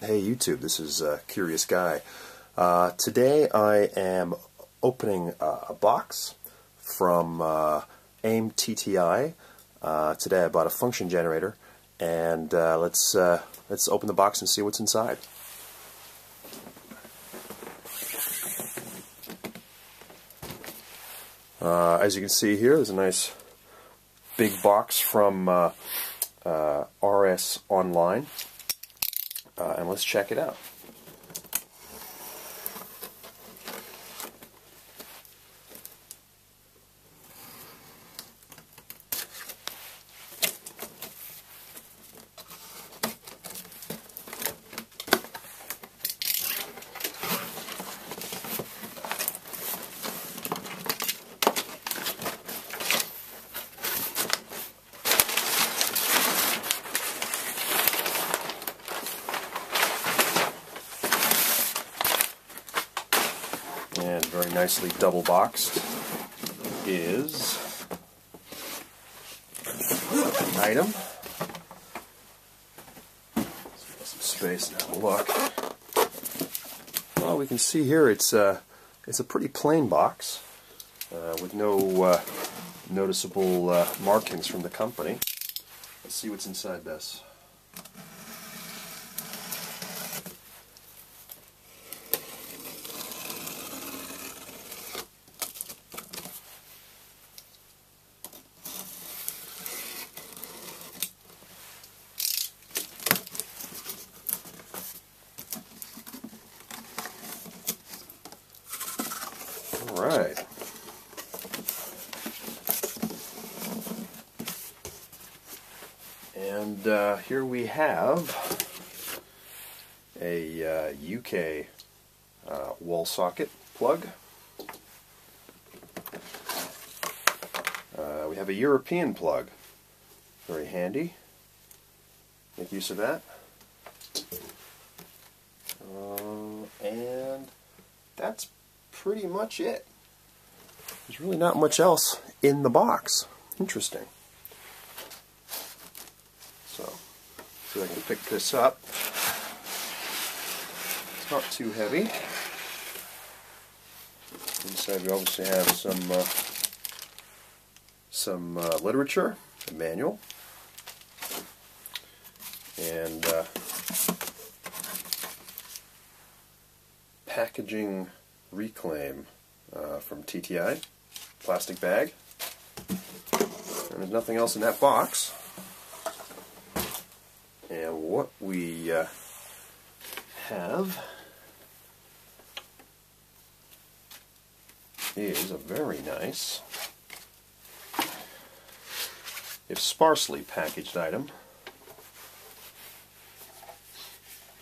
Hey YouTube, this is uh, Queuerious Guy. Uh, today I am opening uh, a box from uh, AIM TTI. Uh, today I bought a function generator, and uh, let's let's open the box and see what's inside. as you can see here, there's a nice big box from RS Online uh, and let's check it out. and very nicely double boxed is an item. some space a look. Well, we can see here it's uh, it's a pretty plain box uh, with no uh, noticeable uh, markings from the company. Let's see what's inside this. Right. And uh, here we have a uh, UK uh, wall socket plug. Uh, we have a European plug. Very handy. Make use of that. Uh, and that's pretty much it. There's really not much else in the box. Interesting. So, see if I can pick this up. It's not too heavy. Inside we obviously have some uh, some uh, literature, a manual, and uh, packaging reclaim uh, from TTI, plastic bag. And there's nothing else in that box. And what we uh, have is a very nice, if sparsely packaged item.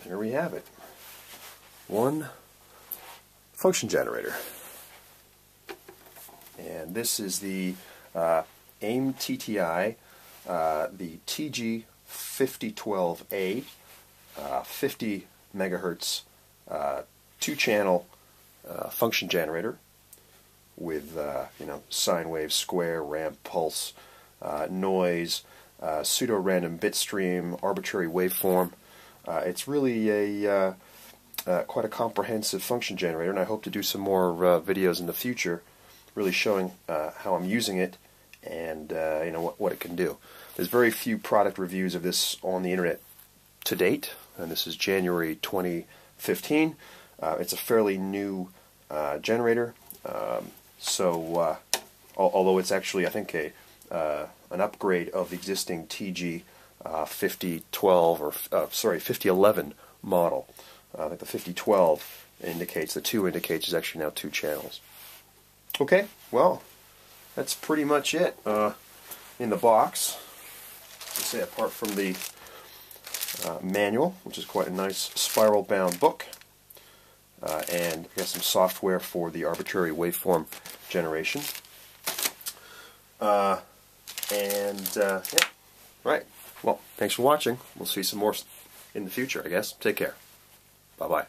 There we have it. One function generator. And this is the uh, AIM TTI, uh, the TG5012A, uh, 50 megahertz, uh, two-channel uh, function generator with uh, you know sine wave, square, ramp, pulse, noise, pseudo-random bit stream, arbitrary waveform. it's really a uh, quite a comprehensive function generator, and I hope to do some more uh, videos in the future, really showing uh, how I'm using it and uh, you know what, what it can do. There's very few product reviews of this on the internet to date, and this is January 2015. Uh, it's a fairly new uh, generator, um, so although it's actually I think a an upgrade of the existing TG 5012 or sorry 5011 model. Uh, I think the 5012 indicates, the 2 indicates is actually now two channels. Okay, well, that's pretty much it uh, in the box. Say apart from the uh, manual, which is quite a nice spiral bound book, uh, and I got some software for the arbitrary waveform generation. Uh, and uh, yeah, right. Well, thanks for watching. We'll see some more in the future, I guess. Take care. Bye bye.